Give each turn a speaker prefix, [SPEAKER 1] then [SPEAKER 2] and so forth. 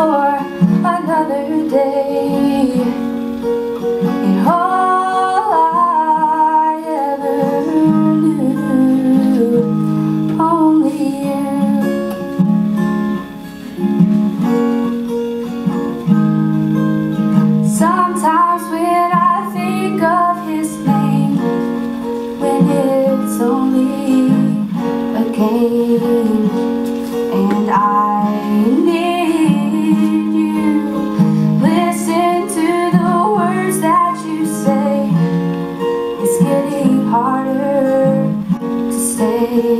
[SPEAKER 1] for another day. And all I ever knew Only you. Sometimes when I think of his name When it's only a game And I harder to stay.